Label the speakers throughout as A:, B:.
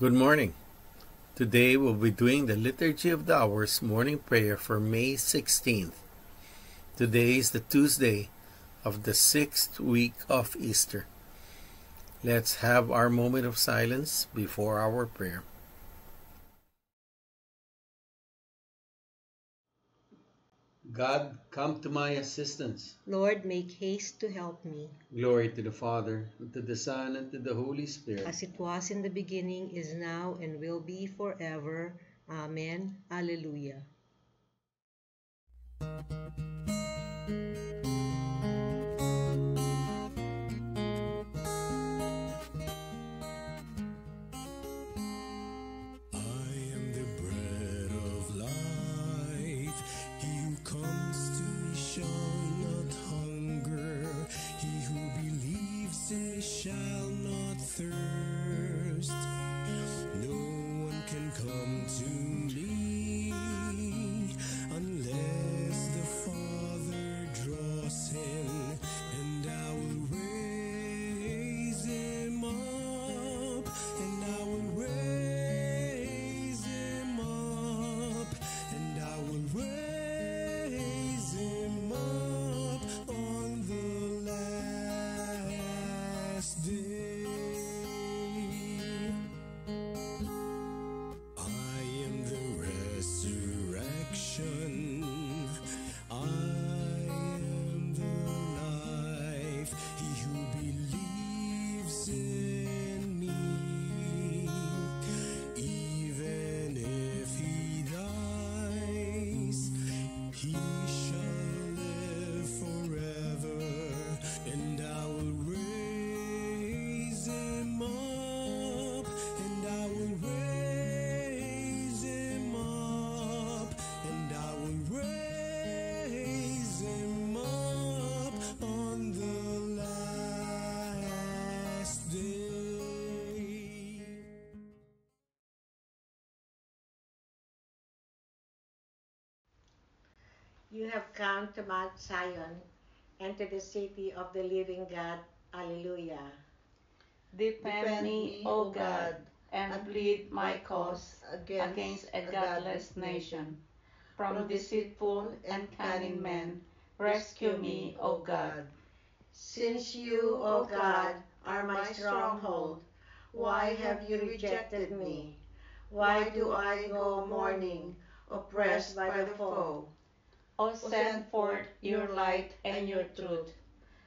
A: Good morning. Today we'll be doing the Liturgy of the Hours morning prayer for May 16th. Today is the Tuesday of the sixth week of Easter. Let's have our moment of silence before our prayer. God, come to my assistance.
B: Lord, make haste to help me.
A: Glory to the Father, and to the Son, and to the Holy Spirit.
B: As it was in the beginning, is now, and will be forever. Amen. Alleluia.
C: You have come to Mount Zion and to the city of the living God. Alleluia.
D: Defend me, O God, and plead my cause against a godless nation. From deceitful and cunning men, rescue me, O God.
C: Since you, O God, are my stronghold, why have you rejected me? Why do I go mourning, oppressed by the foe?
D: O send forth your light and your truth.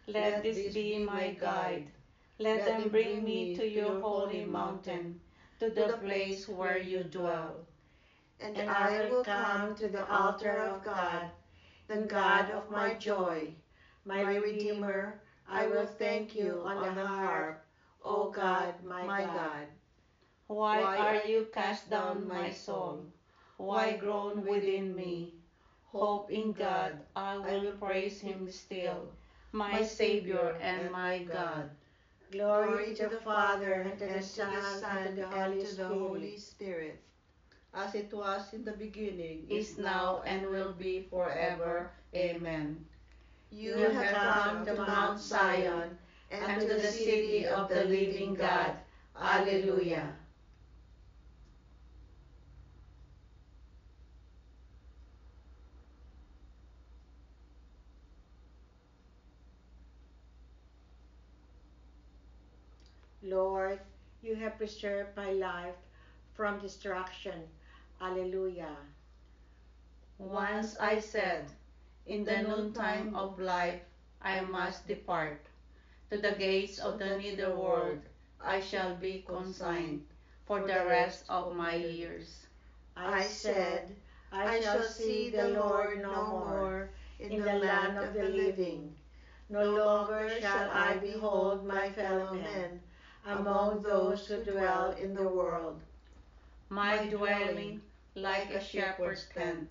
D: Let this be my guide. Let them bring me to your holy mountain, to the place where you dwell.
C: And I will come to the altar of God, the God of my joy. My Redeemer, I will thank you on the harp, O God, my God.
D: Why are you cast down, my soul? Why groan within me? Hope in God, I will praise him still, my Savior and my God.
C: Glory to the Father, and to the Son, and to the Holy
E: to the Holy
C: Spirit.
E: Spirit, as it was in the beginning,
D: is now and will be forever. Amen.
C: You have come to Mount Zion, and to the city of the living God. Alleluia. Lord, you have preserved my life from destruction. Alleluia.
D: Once I said, In the noontime of life I must depart. To the gates of the nether world I shall be consigned for the rest of my years.
C: I said, I shall see the Lord no more in the land of the living. No longer shall I behold my fellow men among those who dwell in the world.
D: My dwelling, like a shepherd's tent,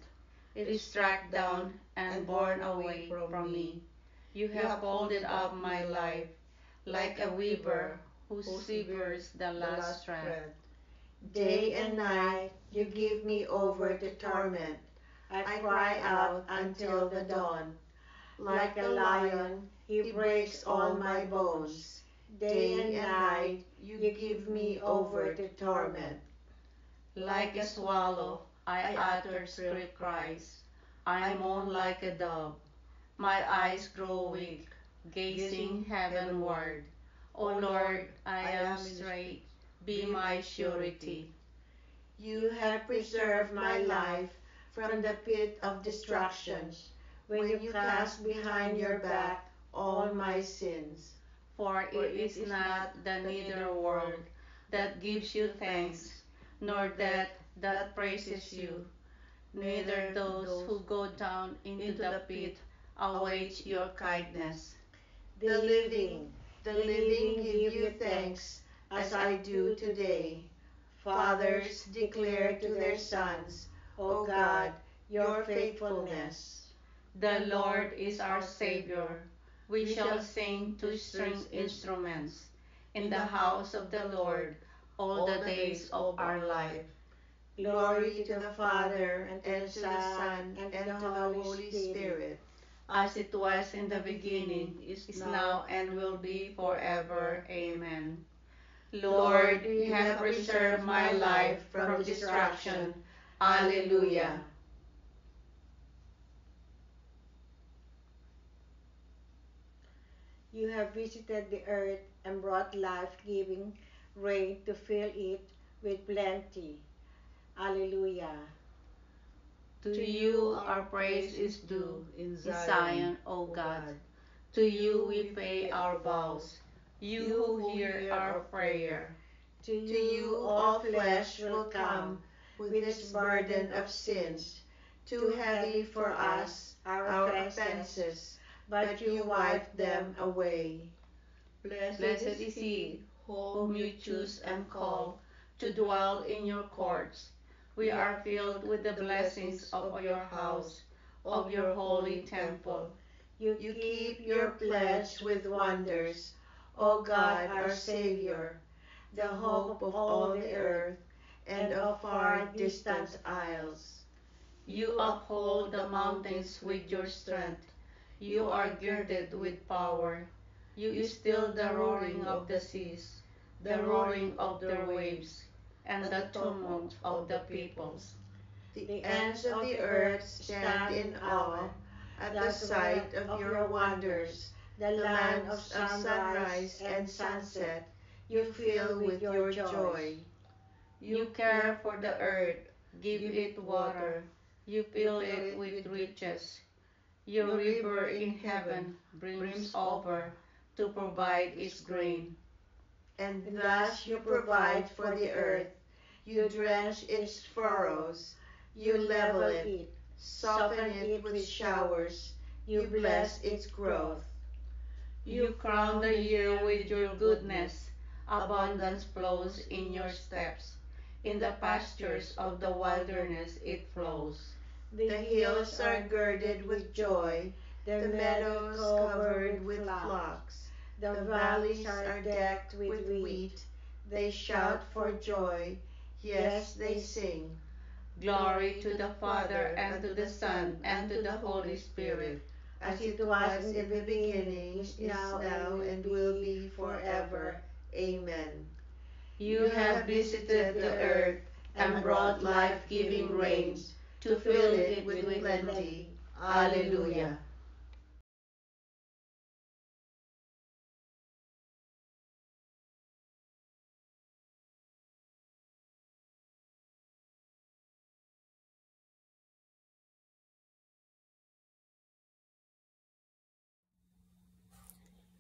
D: is struck down and borne away from me. You have folded up my life like a weaver who severs the last thread.
C: Day and night you give me over to torment. I cry out until the dawn. Like a lion, he breaks all my bones. Day and night you give me over to torment.
D: Like a swallow, I utter shrill cries. I moan like a dove. My eyes grow weak, gazing heavenward. O Lord, I am straight. Be my surety.
C: You have preserved my life from the pit of destructions when you cast behind your back all my sins.
D: For it is not the nether world that gives you thanks, nor that that praises you, neither those who go down into the pit await your kindness.
C: The living, the living give you thanks as I do today. Fathers declare to their sons, O God, your faithfulness.
D: The Lord is our Savior. We shall sing to string instruments in the house of the Lord all the days of our life.
C: Glory to the Father, and to the Son, and to the Holy Spirit.
D: As it was in the beginning, is now, and will be forever. Amen. Lord, you have preserved my life from destruction. Alleluia.
C: You have visited the earth and brought life-giving rain to fill it with plenty. Alleluia.
D: To you our praise is due in Zion, O God. To you we pay our vows, you who hear our prayer.
C: To you all flesh will come with its burden of sins, too heavy for us, our offenses, but you wipe them away.
D: Blessed is he whom you choose and call to dwell in your courts. We are filled with the blessings of your house, of your holy temple.
C: You keep your pledge with wonders, O God, our Savior, the hope of all the earth and of far distant isles.
D: You uphold the mountains with your strength. You are girded with power. You still the roaring of the seas, the roaring of their waves, and the tumult of the peoples.
C: The ends of the earth stand in awe at the sight of your wonders. The land of sunrise and sunset you fill with your joy.
D: You care for the earth, give it water, you fill it with riches. Your river in heaven brims over to provide its grain.
C: And thus you provide for the earth. You drench its furrows. You level it, soften it with showers. You bless its growth.
D: You crown the year with your goodness. Abundance flows in your steps. In the pastures of the wilderness it flows.
C: The hills are girded with joy, the meadows covered with flocks. The valleys are decked with wheat. They shout for joy. Yes, they sing.
D: Glory to the Father, and to the Son, and to the Holy Spirit.
C: As it was in the beginning, is now, and will be forever. Amen.
D: You have visited the earth and brought life-giving rains to fill it with plenty. Alleluia.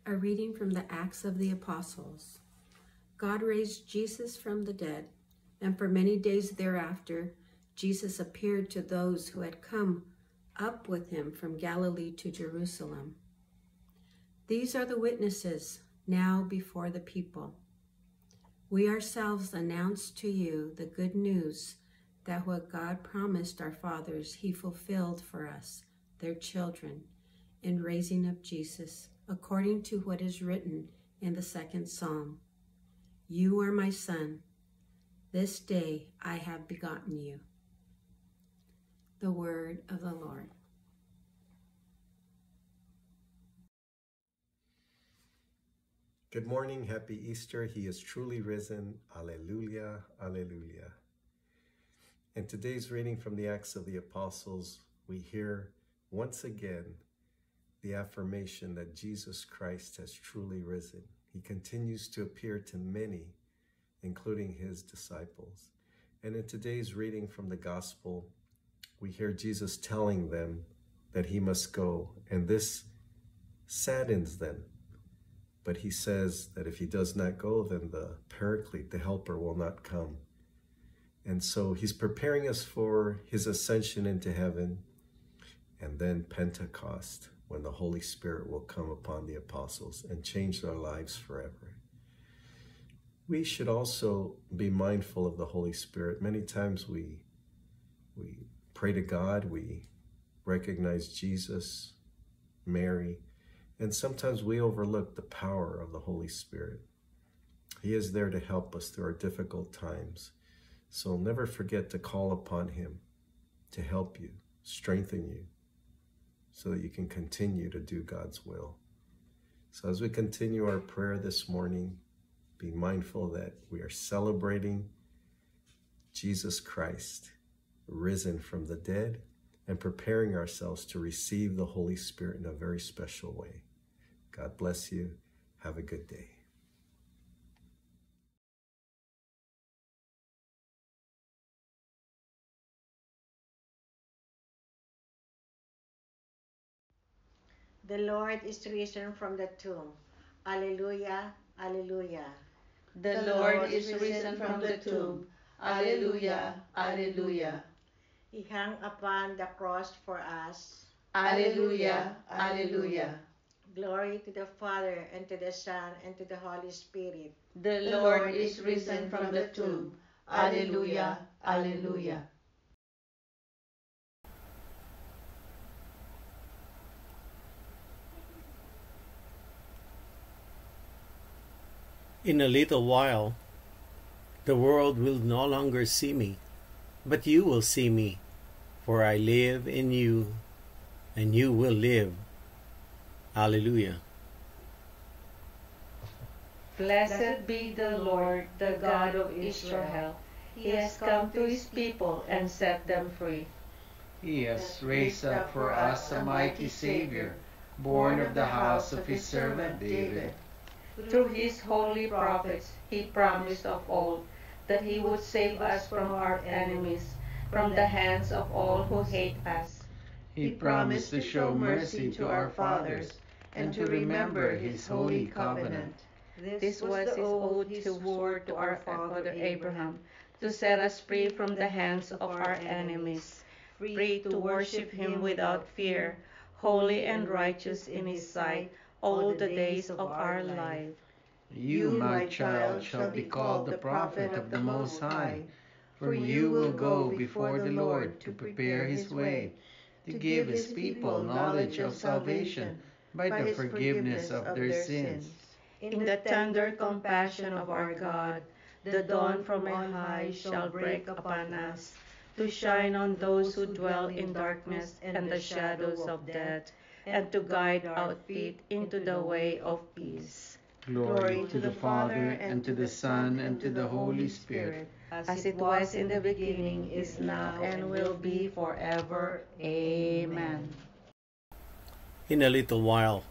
F: A reading from the Acts of the Apostles. God raised Jesus from the dead, and for many days thereafter, Jesus appeared to those who had come up with him from Galilee to Jerusalem. These are the witnesses now before the people. We ourselves announce to you the good news that what God promised our fathers, he fulfilled for us, their children, in raising up Jesus, according to what is written in the second psalm. You are my son. This day I have begotten you. The word of the Lord.
G: Good morning. Happy Easter. He is truly risen. Alleluia. Alleluia. In today's reading from the Acts of the Apostles, we hear once again the affirmation that Jesus Christ has truly risen. He continues to appear to many, including his disciples. And in today's reading from the Gospel, we hear Jesus telling them that he must go, and this saddens them but he says that if he does not go, then the paraclete, the helper, will not come. And so he's preparing us for his ascension into heaven and then Pentecost, when the Holy Spirit will come upon the apostles and change their lives forever. We should also be mindful of the Holy Spirit. Many times we, we pray to God, we recognize Jesus, Mary, and sometimes we overlook the power of the Holy Spirit. He is there to help us through our difficult times. So never forget to call upon Him to help you, strengthen you, so that you can continue to do God's will. So as we continue our prayer this morning, be mindful that we are celebrating Jesus Christ, risen from the dead, and preparing ourselves to receive the Holy Spirit in a very special way. God bless you. Have a good day.
C: The Lord is risen from the tomb. Alleluia, alleluia.
D: The Lord is risen from the tomb. Alleluia, alleluia.
C: He hung upon the cross for us.
D: Alleluia, alleluia.
C: Glory to the Father, and to the Son, and to the Holy Spirit.
D: The Lord is risen from the tomb. Alleluia, alleluia.
A: In a little while, the world will no longer see me, but you will see me, for I live in you, and you will live. Alleluia.
D: Blessed be the Lord, the God of Israel. He has come to his people and set them free.
H: He has raised up for us a mighty Savior, born of the house of his servant David.
D: Through his holy prophets, he promised of old that he would save us from our enemies, from the hands of all who hate us.
H: He promised to show mercy to our fathers and to remember his holy covenant.
D: This was the oath he swore to our father Abraham, to set us free from the hands of our enemies, free to worship him without fear, holy and righteous in his sight all the days of our life.
H: You, my child, shall be called the prophet of the Most High, for you will go before the Lord to prepare his way, to give his people knowledge of salvation by the forgiveness of their sins.
D: In the tender compassion of our God, the dawn from on high shall break upon us, to shine on those who dwell in darkness and the shadows of death, and to guide our feet into the way of peace.
H: Glory to the Father, and to the Son, and to the Holy Spirit,
D: as it was in the beginning, is now, and will be forever. Amen.
A: In a little while,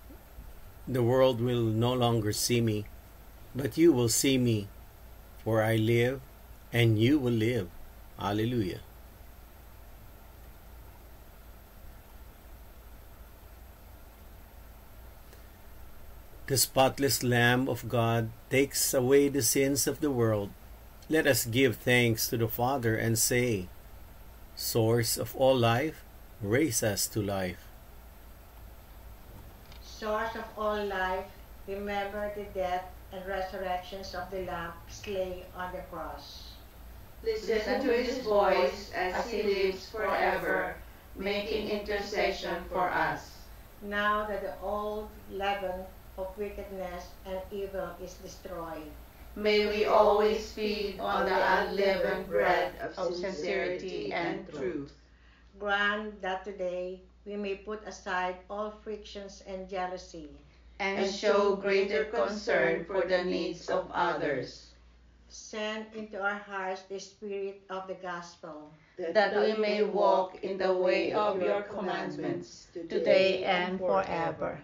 A: the world will no longer see me, but you will see me, for I live, and you will live. Alleluia. The spotless Lamb of God takes away the sins of the world. Let us give thanks to the Father and say, Source of all life, raise us to life.
C: Source of all life, remember the death and resurrections of the Lamb slain on the cross.
D: Listen to his voice as he lives forever, making intercession for us.
C: Now that the old leaven of wickedness and evil is destroyed.
D: May we always feed on the unleavened bread of sincerity and truth.
C: Grant that today we may put aside all frictions and jealousy,
D: and show greater concern for the needs of others.
C: Send into our hearts the spirit of the gospel.
D: that we may walk in the way of your commandments today and forever.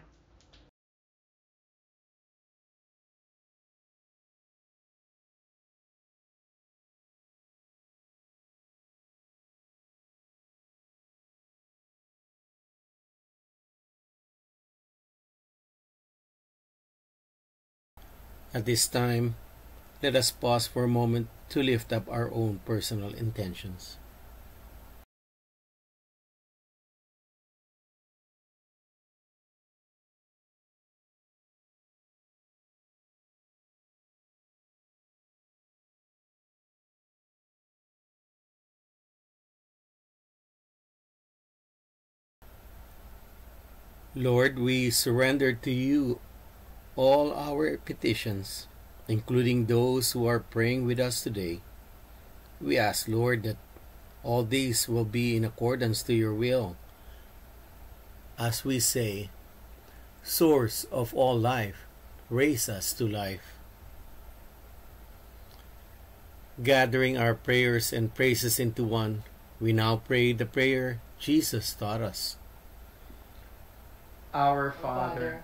A: At this time, let us pause for a moment to lift up our own personal intentions. Lord, we surrender to you all our petitions, including those who are praying with us today. We ask, Lord, that all these will be in accordance to your will. As we say, Source of all life, raise us to life. Gathering our prayers and praises into one, we now pray the prayer Jesus taught us.
H: Our Father,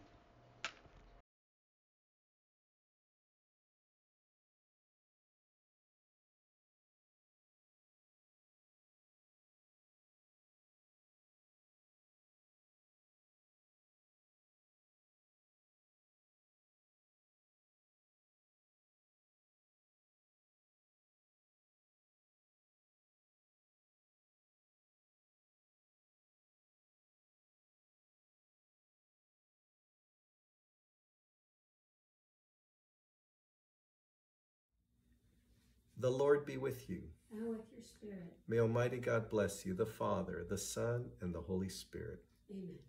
G: The Lord be with you.
F: And with your spirit.
G: May Almighty God bless you, the Father, the Son, and the Holy Spirit.
F: Amen.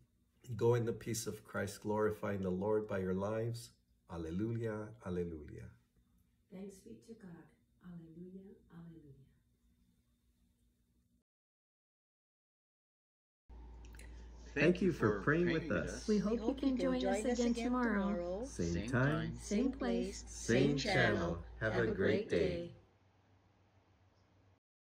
G: Go in the peace of Christ, glorifying the Lord by your lives. Alleluia, alleluia.
F: Thanks be to God. Alleluia, alleluia.
G: Thank you for praying with us.
F: We hope, you can join, us again, tomorrow.
G: Same time,
F: Same place,
G: same channel. Have a great day.